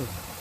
Ooh.